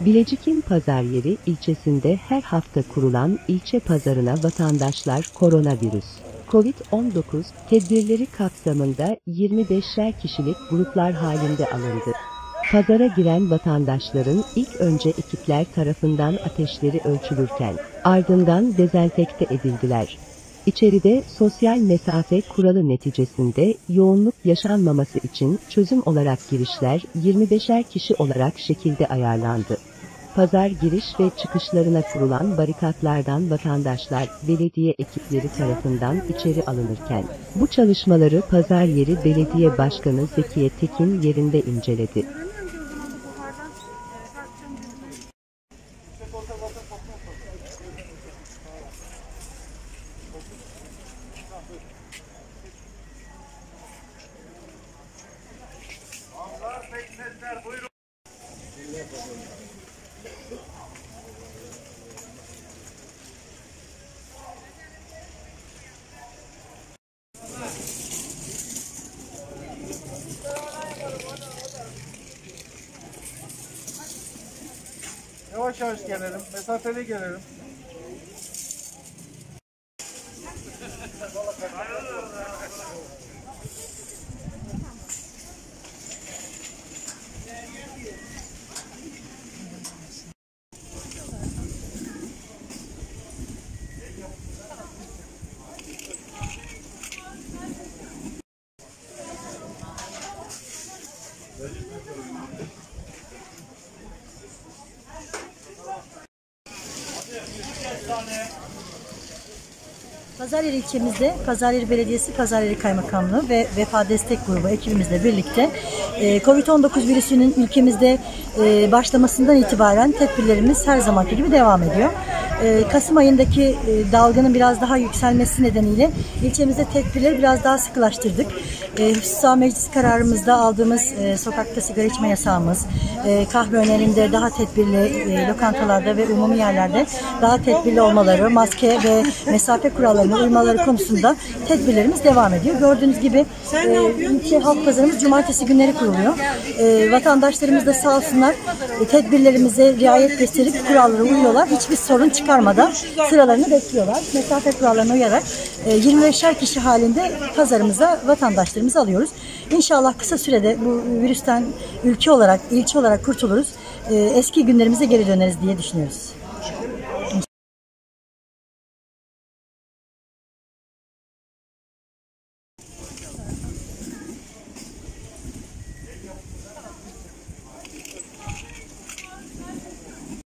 Bilecik'in pazar yeri ilçesinde her hafta kurulan ilçe pazarına vatandaşlar koronavirüs, COVID-19 tedbirleri kapsamında 25'er kişilik gruplar halinde alındı. Pazara giren vatandaşların ilk önce ekipler tarafından ateşleri ölçülürken ardından dezenfekte edildiler. İçeride sosyal mesafe kuralı neticesinde yoğunluk yaşanmaması için çözüm olarak girişler 25'er kişi olarak şekilde ayarlandı. Pazar giriş ve çıkışlarına kurulan barikatlardan vatandaşlar belediye ekipleri tarafından içeri alınırken bu çalışmaları Pazar Yeri Belediye Başkanı Zekiye Tekin yerinde inceledi. Yavaş yavaş gelelim. Mesafeli gelelim. Hadi, 100 tane. Pazaryeri ilçemizde Pazaryeri Belediyesi, Pazaryeri Kaymakamlığı ve Vefa Destek Grubu ekibimizle birlikte e, Covid-19 virüsünün ülkemizde e, başlamasından itibaren tedbirlerimiz her zamanki gibi devam ediyor. E, Kasım ayındaki dalganın biraz daha yükselmesi nedeniyle ilçemizde tedbirleri biraz daha sıkılaştırdık. Hususa meclis kararımızda aldığımız sokakta sigara içme yasağımız, kahve önerinde daha tedbirli lokantalarda ve umumi yerlerde daha tedbirli olmaları, maske ve mesafe kurallarına uymaları konusunda tedbirlerimiz devam ediyor. Gördüğünüz gibi e, ilçe halk pazarımız cumartesi günleri kuruluyor. E, vatandaşlarımız da sağ olsunlar e, tedbirlerimize riayet gösterip kurallara uyuyorlar. Hiçbir sorun çıkarmadan sıralarını bekliyorlar. Mesafe kurallarına uyarak e, 25'er kişi halinde pazarımıza vatandaşlarımızı alıyoruz. İnşallah kısa sürede bu virüsten ülke olarak, ilçe olarak kurtuluruz. E, eski günlerimize geri döneriz diye düşünüyoruz.